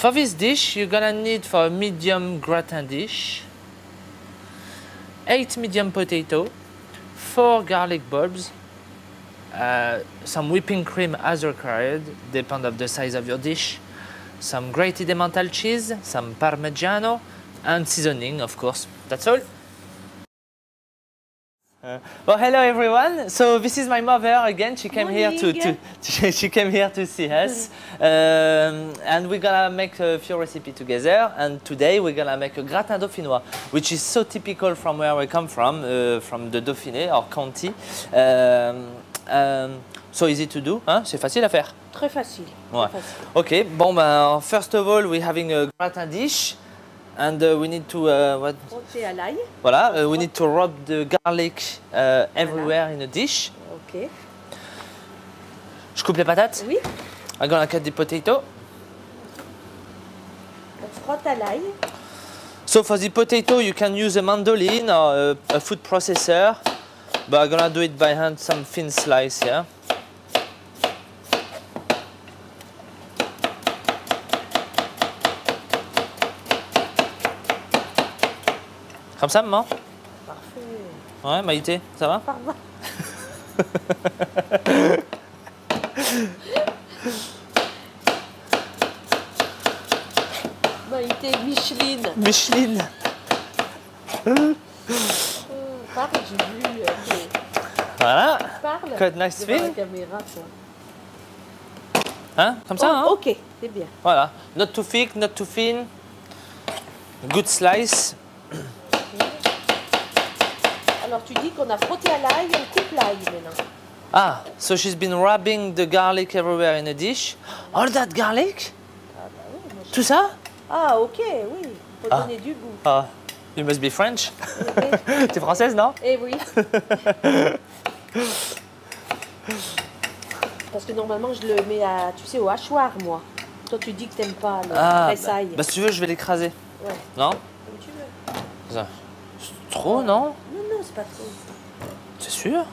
for this dish, you're gonna need for a medium gratin dish, eight medium potato, four garlic bulbs, uh, some whipping cream as required, depend of the size of your dish, some grated Emmental cheese, some Parmigiano, and seasoning, of course. That's all. Uh, well, hello everyone. So this is my mother again. She came here to, to, to she came here to see us, um, and we're gonna make a few recipes together. And today we're gonna make a gratin dauphinois, which is so typical from where we come from, uh, from the Dauphiné or county. Um, um, so easy to do, hein? C'est facile à faire. Très facile. Ouais. Très facile. Ok. Bon ben, first of all, we're having a gratin dish, and uh, we need to uh, what? Frotté à l'ail. Voilà, uh, we need to rub the garlic uh, everywhere in a dish. Ok. Je coupe les patates. Oui. I'm gonna cut the potato. On frotte à l'ail. So for the potato, you can use a mandolin or a, a food processor, but I'm gonna do it by hand, some thin slice, yeah. Comme ça, maman Parfait. Ouais, Maïté, ça va Pardon. Maïté Micheline. Micheline Euh, Parle, j'ai vu. euh, Voilà, Parle. cut nice Devant la caméra, toi. Hein Comme ça, Oh, hein Ok, c'est bien. Voilà, not too thick, not too thin. Good slice. Alors tu dis qu'on a frotté à l'ail, on coupe l'ail maintenant. Ah, so she's been rubbing the garlic everywhere in a dish? All that garlic? Ah bah oui, moi, je- Tout ça? Ah ok, oui. Faut Ah. donner du goût. Ah, you must be French. Eh, T'es française, non? Eh oui. Parce que normalement je le mets à, tu sais, au hachoir moi. Toi tu dis que t'aimes pas le Ah, bah, bah, si tu veux, je vais l'écraser. Ouais, Non? Comme tu veux. Ça- C'est trop, non Non, c'est pas trop. C'est sûr?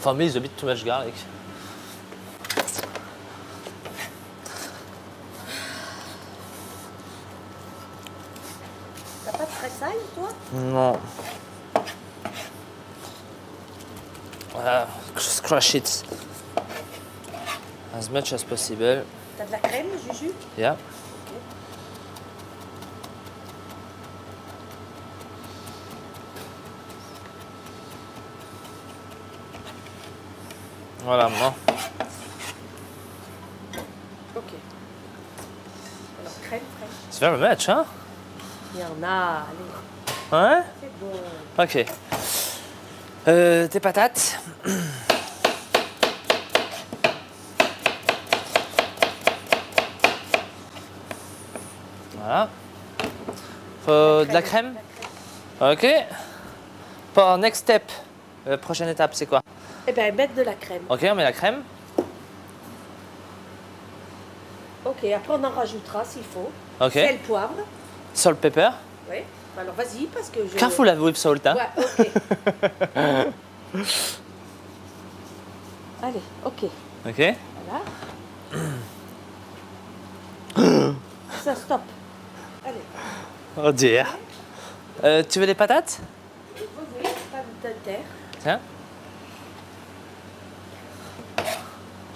For me, it's a bit too much garlic. T'as pas de tressaille toi? Non. Voilà, just crush it as much as possible. T'as de la crème, Juju? Yeah. Voilà, moi. Ok. Alors crème, crème. It's very much, hein? Il y en a, allez, Ouais? c'est bon. Ok. Euh, tes patates. Voilà. Faut de la crème Ok. Pour next step, la prochaine étape, c'est quoi? Eh bien, mettre de la crème. Ok, on met la crème. Ok, après on en rajoutera s'il faut. Ok. Sel, poivre. Salt, pepper. Oui. Alors vas-y, parce que je... Careful with salt, hein. Ouais, ok. Allez, ok. Ok. Voilà. Ça, stop. Allez. Oh dear. Euh, tu veux des patates? Oui, oui, pas de terre. Tiens.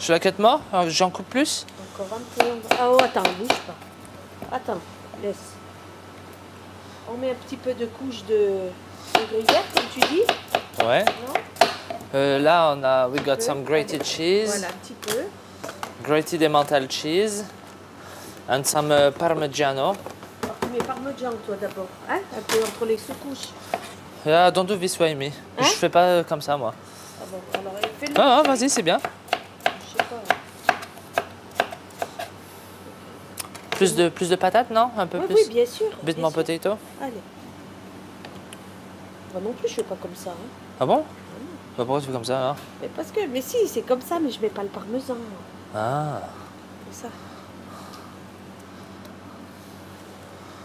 Je la cut mort Alors, J'en coupe plus Encore un peu. Ah oh, attends, bouge pas. Attends, laisse. On met un petit peu de couche de, de gruyère, comme tu dis, Ouais. non Euh, là, on a, we got peu. some grated cheese, Voilà, un petit peu. grated Emmental cheese, and some uh, Parmigiano. Alors, tu mets parmesan, toi, d'abord. Hein Un peu entre les sous-couches. Yeah, don't do this way, me. Hein Je fais pas euh, comme ça, moi. Ah bon, alors, fais-le. Ah, ah, vas-y, c'est bien. Je sais pas. Plus de, plus de patates, non Un peu Oui, plus oui, bien sûr. Bit sûr. potato Allez. Moi non plus, je fais pas comme ça. hein. Ah bon Bah, Pourquoi tu fais comme ça, alors Mais parce que, mais si, c'est comme ça, mais je mets pas le parmesan. Ah. Comme ça.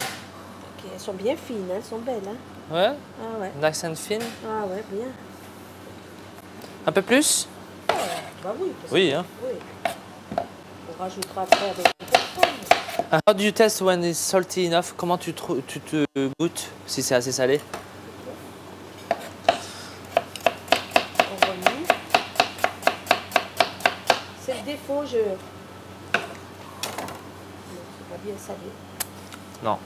Ok, elles sont bien fines, hein, elles sont belles. Hein. Ouais Ah ouais. Nice and thin Ah ouais, bien. Un peu plus Bah oui. parce Oui, que- hein. Oui. On rajoutera après avec. How do you test when it's salty enough Comment tu, tu te goûtes si c'est assez salé? On remet. C'est le défaut, je. Non, c'est pas bien salé. Non.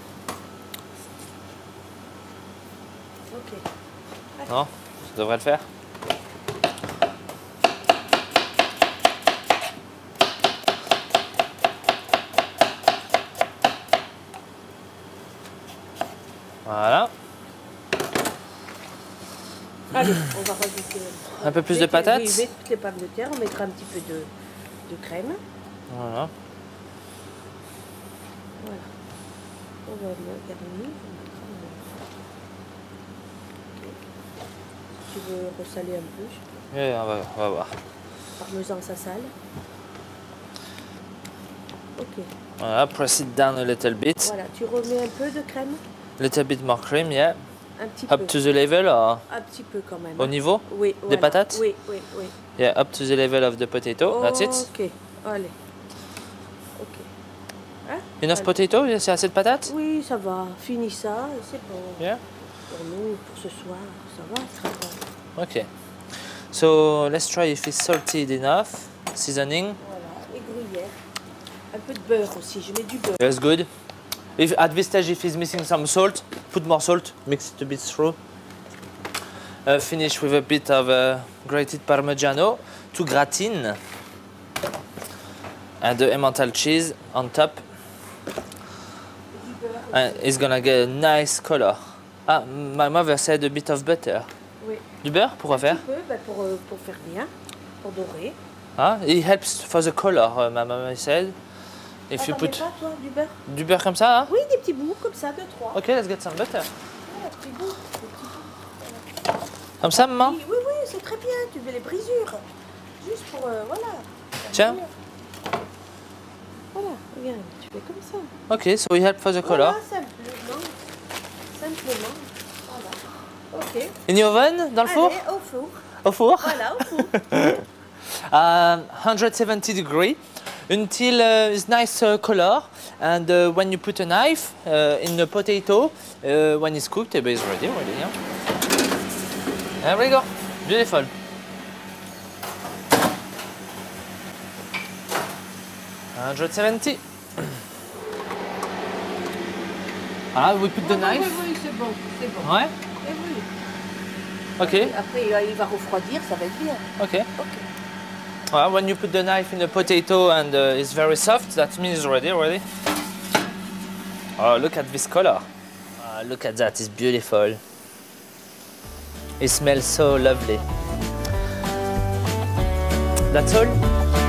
Ok. Non? Ça devrait le faire? Voilà. Allez, on va rajouter Un peu plus de patates Oui, toutes les pommes de terre. On mettra un petit peu de, de crème. Voilà. Voilà. On va le garnir. Tu veux ressaler un peu Et on va, on va voir. Parmesan, ça sale. Ok. Voilà, press it down a little bit. Voilà, tu remets un peu de crème. Little bit more cream, yeah. Un petit Up peu. to the level or Un petit peu quand même. au hein. niveau Oui, des voilà. patates? Oui, oui, oui. Yeah, up to the level of the potato. That's it. Ok, allez. Ok. Hein? Enough Allez. potato C'est assez de patates? Oui, ça va. Finis ça, c'est bon. Yeah. Pour nous, pour ce soir, ça va, ça va. Okay. So let's try if it's salted enough. Seasoning. Voilà, et gruyère. Un peu de beurre aussi, je mets du beurre. That's good. If at this stage if it's missing some salt, put more salt. Mix it a bit through. Uh, finish with a bit of uh, grated Parmigiano to gratine. And the Emmental cheese on top. And it's gonna get a nice color. Ah, my mother said a bit of butter. Oui. Du beurre, pourquoi faire peu, ben, pour, euh, pour faire bien, pour dorer. Ah, it helps for the color, uh, my mama said. If ah, you t'en put mets pas, toi, du beurre du beurre comme ça, hein? Oui, des petits bouts, comme ça, deux, trois. Ok, let's get some butter. Voilà, petits bouts, des petits bouts. Comme ça, maman? Oui, oui, c'est très bien, tu veux les brisures. Juste pour, euh, voilà. Tiens. Voilà, regarde, tu fais comme ça. Ok, so it helps for the color. Voilà, simplement. Simplement. Voilà. Ok. In the oven, dans le four? Au four. Au four? Voilà, au four. Um, 170 degree until uh, it's nice uh, color. And uh, when you put a knife uh, in the potato, uh, when it's cooked, it's ready already. Yeah? There we go. Beautiful. Hundred seventy. Ah, we put the Oui, knife? oui, oui, c'est bon, c'est bon. Ouais. Eh oui. Okay. Après, il va refroidir, ça va être bien. Okay. Ok. Well, when you put the knife in the potato and uh, it's very soft, that means it's ready already. Oh, look at this color. Ah, look at that, it's beautiful. It smells so lovely. That's all?